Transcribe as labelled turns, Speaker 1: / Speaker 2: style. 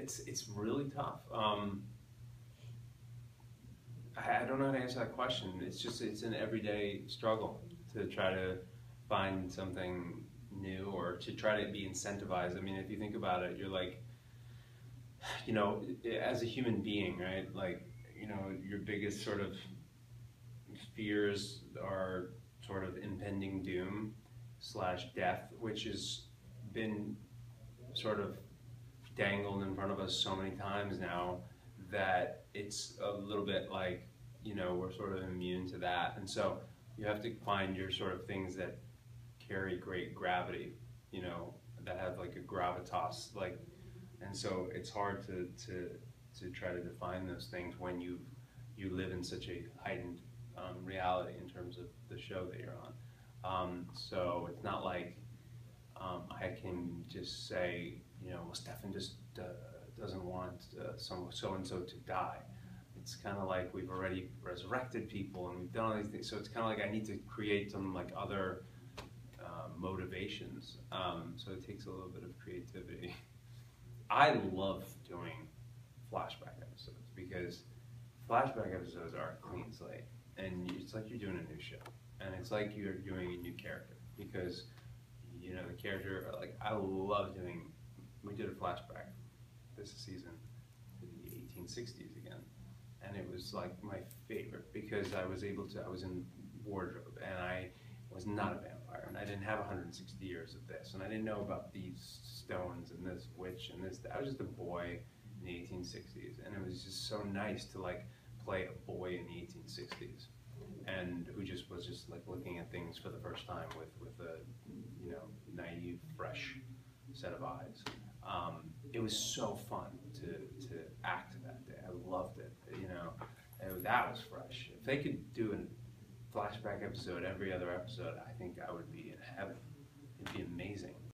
Speaker 1: it's it's really tough. Um, I, I don't know how to answer that question. It's just it's an everyday struggle to try to find something new or to try to be incentivized. I mean, if you think about it, you're like, you know, as a human being, right? Like, you know, your biggest sort of fears are sort of impending doom slash death, which has been sort of dangled in front of us so many times now that it's a little bit like, you know, we're sort of immune to that. And so you have to find your sort of things that carry great gravity, you know, that have like a gravitas, like, and so it's hard to, to, to try to define those things when you you live in such a heightened um, reality in terms of the show that you're on. Um, so it's not like um, I can just say, you know, well, Stefan just uh, doesn't want uh, so and so to die. It's kind of like we've already resurrected people and we've done all these things. So it's kind of like I need to create some like other uh, motivations. Um, so it takes a little bit of creativity. I love doing flashback episodes because flashback episodes are a clean slate and it's like you're doing a new show and it's like you're doing a new character because you know the character uh, like I love doing we did a flashback this season to the 1860s again and it was like my favorite because I was able to I was in wardrobe and I was not a vampire and I didn't have 160 years of this and I didn't know about these stones and this witch and this I was just a boy in the 1860s and it was just so nice to like play a boy in the 1860s and who just was just like looking at things for the first time with with a you know fresh set of eyes. Um, it was so fun to to act that day. I loved it. You know, and that was fresh. If they could do a flashback episode every other episode, I think I would be in heaven. It'd be amazing.